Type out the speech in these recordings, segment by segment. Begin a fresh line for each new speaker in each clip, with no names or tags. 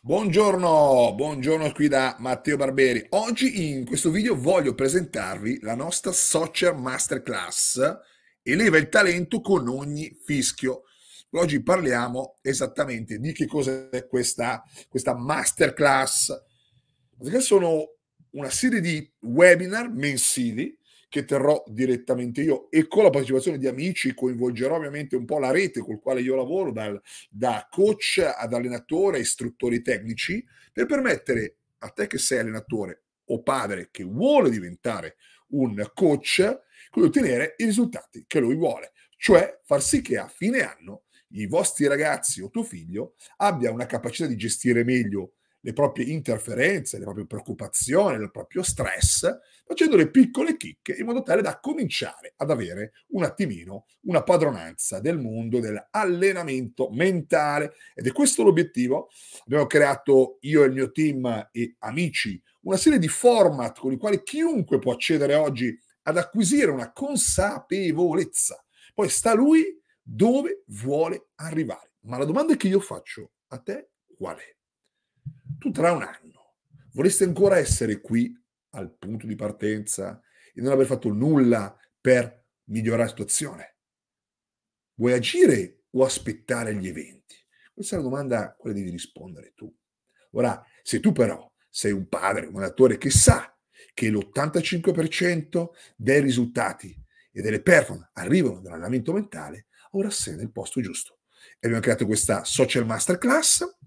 Buongiorno, buongiorno qui da Matteo Barberi. Oggi in questo video voglio presentarvi la nostra Soccer Masterclass Eleva il talento con ogni fischio. Oggi parliamo esattamente di che cos'è questa, questa masterclass. Sono una serie di webinar mensili che terrò direttamente io e con la partecipazione di amici coinvolgerò ovviamente un po' la rete col quale io lavoro, dal, da coach ad allenatore, istruttori tecnici, per permettere a te che sei allenatore o padre che vuole diventare un coach, di ottenere i risultati che lui vuole, cioè far sì che a fine anno i vostri ragazzi o tuo figlio abbia una capacità di gestire meglio le proprie interferenze, le proprie preoccupazioni, il proprio stress, facendo le piccole chicche in modo tale da cominciare ad avere un attimino una padronanza del mondo dell'allenamento mentale. Ed è questo l'obiettivo. Abbiamo creato io e il mio team e amici una serie di format con i quali chiunque può accedere oggi ad acquisire una consapevolezza. Poi sta lui dove vuole arrivare. Ma la domanda che io faccio a te qual è? Tu tra un anno vorresti ancora essere qui al punto di partenza e non aver fatto nulla per migliorare la situazione? Vuoi agire o aspettare gli eventi? Questa è la domanda a quale devi rispondere tu. Ora, se tu però sei un padre, un attore che sa che l'85% dei risultati e delle performance arrivano dall'allenamento mentale, ora sei nel posto giusto. E abbiamo creato questa social masterclass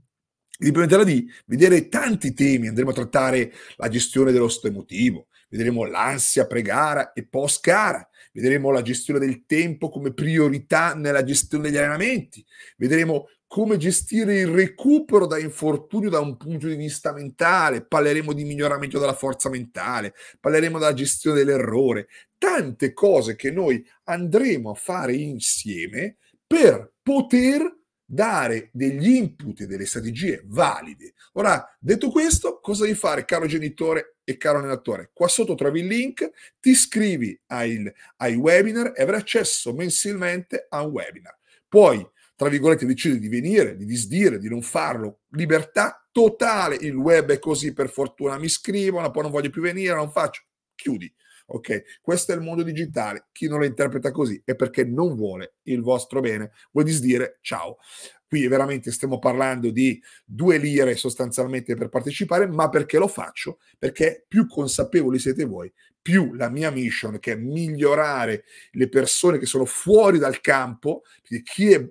vi permetterà di vedere tanti temi, andremo a trattare la gestione dello stato emotivo, vedremo l'ansia pre-gara e post-gara, vedremo la gestione del tempo come priorità nella gestione degli allenamenti, vedremo come gestire il recupero da infortunio da un punto di vista mentale, parleremo di miglioramento della forza mentale, parleremo della gestione dell'errore, tante cose che noi andremo a fare insieme per poter dare degli input e delle strategie valide. Ora, detto questo, cosa devi fare, caro genitore e caro allenatore? Qua sotto trovi il link, ti iscrivi ai, ai webinar e avrai accesso mensilmente a un webinar. Poi, tra virgolette, decidi di venire, di disdire, di non farlo. Libertà totale, il web è così, per fortuna mi iscrivono, poi non voglio più venire, non faccio. Chiudi Ok, questo è il mondo digitale. Chi non lo interpreta così è perché non vuole il vostro bene, vuol dire ciao. Qui veramente stiamo parlando di due lire sostanzialmente per partecipare, ma perché lo faccio? Perché più consapevoli siete voi, più la mia mission, che è migliorare le persone che sono fuori dal campo, chi è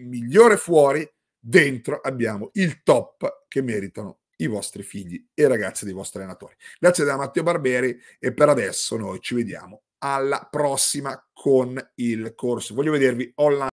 migliore fuori, dentro abbiamo il top che meritano i vostri figli e ragazzi dei vostri allenatori. Grazie da Matteo Barberi e per adesso noi ci vediamo alla prossima con il corso. Voglio vedervi online.